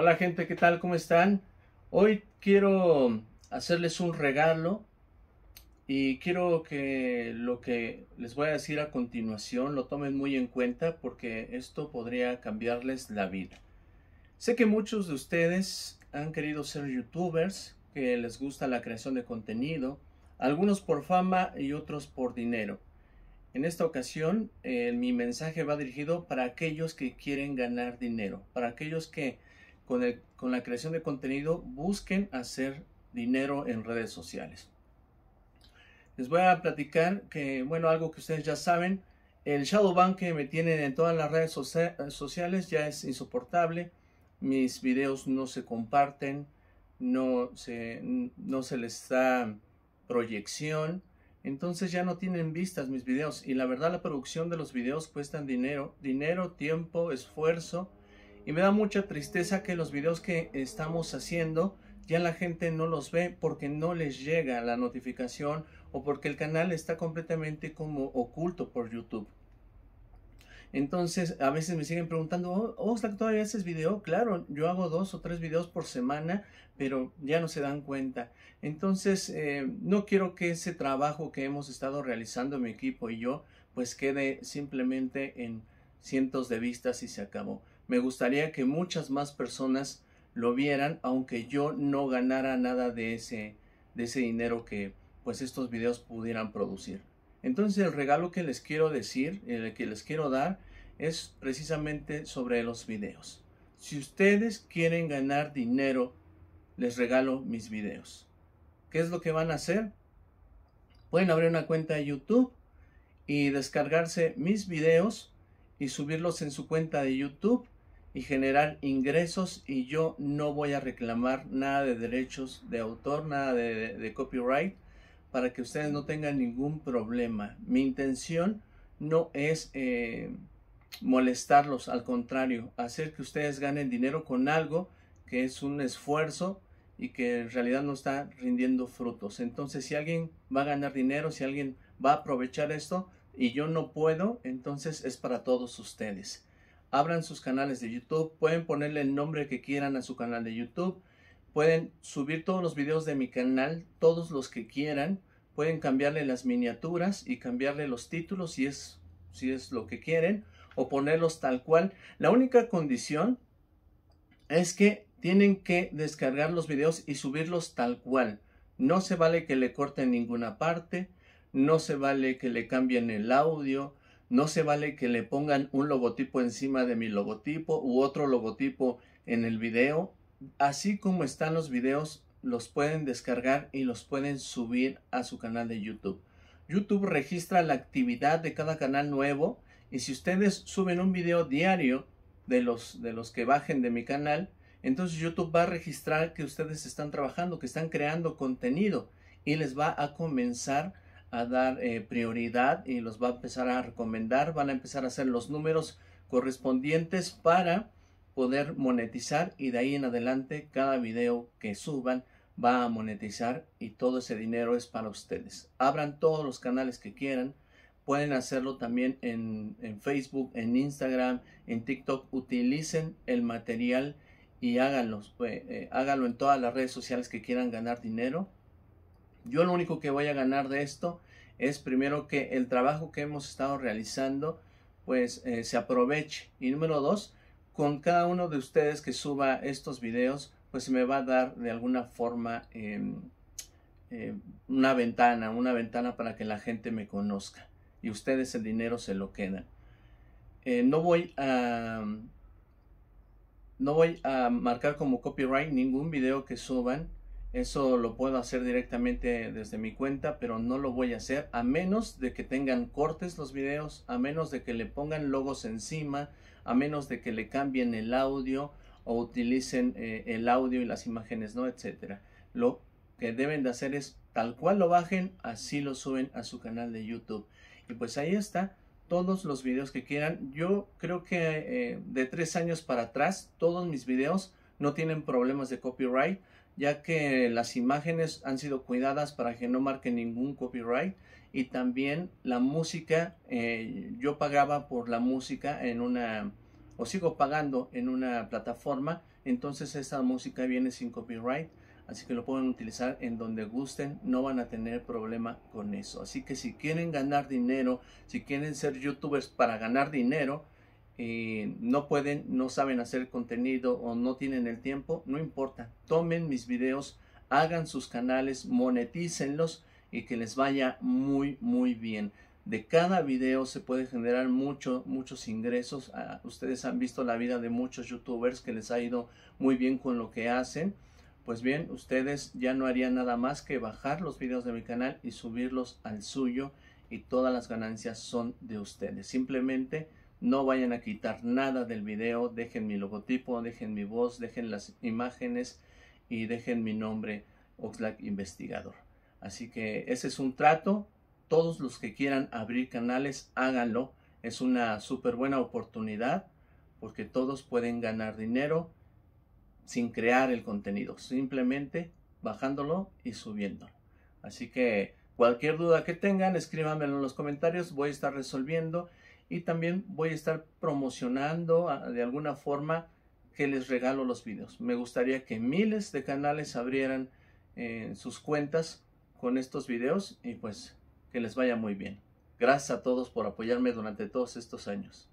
Hola gente, ¿qué tal? ¿Cómo están? Hoy quiero hacerles un regalo y quiero que lo que les voy a decir a continuación lo tomen muy en cuenta porque esto podría cambiarles la vida. Sé que muchos de ustedes han querido ser youtubers, que les gusta la creación de contenido, algunos por fama y otros por dinero. En esta ocasión eh, mi mensaje va dirigido para aquellos que quieren ganar dinero, para aquellos que con, con la creación de contenido busquen hacer dinero en redes sociales. Les voy a platicar que, bueno, algo que ustedes ya saben, el shadow ban que me tienen en todas las redes sociales ya es insoportable. Mis videos no se comparten, no se, no se les da proyección. Entonces ya no tienen vistas mis videos. Y la verdad la producción de los videos cuestan dinero, dinero, tiempo, esfuerzo y me da mucha tristeza que los videos que estamos haciendo ya la gente no los ve porque no les llega la notificación o porque el canal está completamente como oculto por YouTube. Entonces, a veces me siguen preguntando, oh, ¿todavía haces video? Claro, yo hago dos o tres videos por semana, pero ya no se dan cuenta. Entonces, eh, no quiero que ese trabajo que hemos estado realizando mi equipo y yo, pues quede simplemente en cientos de vistas y se acabó. Me gustaría que muchas más personas lo vieran, aunque yo no ganara nada de ese, de ese dinero que pues estos videos pudieran producir. Entonces el regalo que les quiero decir, el que les quiero dar, es precisamente sobre los videos. Si ustedes quieren ganar dinero, les regalo mis videos. ¿Qué es lo que van a hacer? Pueden abrir una cuenta de YouTube y descargarse mis videos y subirlos en su cuenta de YouTube y generar ingresos y yo no voy a reclamar nada de derechos de autor, nada de, copyright para que ustedes no tengan ningún problema. Mi intención no es eh, molestarlos, al contrario, hacer que ustedes ganen dinero con algo que es un esfuerzo y que en realidad no está rindiendo frutos. Entonces, si alguien va a ganar dinero, si alguien va a aprovechar esto y yo no puedo, entonces es para todos ustedes abran sus canales de YouTube, pueden ponerle el nombre que quieran a su canal de YouTube, pueden subir todos los videos de mi canal, todos los que quieran, pueden cambiarle las miniaturas y cambiarle los títulos si es, si es lo que quieren, o ponerlos tal cual. La única condición es que tienen que descargar los videos y subirlos tal cual. No se vale que le corten ninguna parte, no se vale que le cambien el audio, no se vale que le pongan un logotipo encima de mi logotipo u otro logotipo en el video. Así como están los videos, los pueden descargar y los pueden subir a su canal de YouTube. YouTube registra la actividad de cada canal nuevo y si ustedes suben un video diario de los, de los que bajen de mi canal, entonces YouTube va a registrar que ustedes están trabajando, que están creando contenido y les va a comenzar a dar eh, prioridad y los va a empezar a recomendar, van a empezar a hacer los números correspondientes para poder monetizar y de ahí en adelante cada video que suban va a monetizar y todo ese dinero es para ustedes. Abran todos los canales que quieran, pueden hacerlo también en, Facebook, en Instagram, en TikTok, utilicen el material y háganlo, pues, eh, háganlo en todas las redes sociales que quieran ganar dinero yo lo único que voy a ganar de esto es primero que el trabajo que hemos estado realizando pues eh, se aproveche. Y número dos, con cada uno de ustedes que suba estos videos pues se me va a dar de alguna forma em, em, una ventana, una ventana para que la gente me conozca y ustedes el dinero se lo quedan. Eh, no voy a no voy a marcar como copyright ningún video que suban eso lo puedo hacer directamente desde mi cuenta, pero no lo voy a hacer a menos de que tengan cortes los videos, a menos de que le pongan logos encima, a menos de que le cambien el audio o utilicen eh, el audio y las imágenes, ¿no? Etcétera. Lo que deben de hacer es tal cual lo bajen, así lo suben a su canal de YouTube. Y pues ahí está todos los videos que quieran. Yo creo que eh, de tres años para atrás, todos mis videos no tienen problemas de copyright ya que las imágenes han sido cuidadas para que no marquen ningún copyright y también la música, eh, yo pagaba por la música en una o sigo pagando en una plataforma, entonces esa música viene sin copyright, así que lo pueden utilizar en donde gusten, no van a tener problema con eso. Así que si quieren ganar dinero, si quieren ser youtubers para ganar dinero, eh, no pueden, no saben hacer contenido o no tienen el tiempo, no importa, tomen mis videos, hagan sus canales, monetícenlos y que les vaya muy muy bien de cada video se puede generar mucho, muchos ingresos. Ah, ustedes han visto la vida de muchos youtubers que les ha ido muy bien con lo que hacen. Pues bien, ustedes ya no harían nada más que bajar los videos de mi canal y subirlos al suyo y todas las ganancias son de ustedes. Simplemente no vayan a quitar nada del video, dejen mi logotipo, dejen mi voz, dejen las imágenes y dejen mi nombre Oxlack Investigador. Así que ese es un trato todos los que quieran abrir canales, háganlo. Es una súper buena oportunidad porque todos pueden ganar dinero sin crear el contenido, simplemente bajándolo y subiéndolo. Así que cualquier duda que tengan, escríbanmelo en los comentarios, voy a estar resolviendo y también voy a estar promocionando ah, de alguna forma que les regalo los videos. Me gustaría que miles de canales abrieran eh, sus cuentas con estos videos y pues que les vaya muy bien. Gracias a todos por apoyarme durante todos estos años.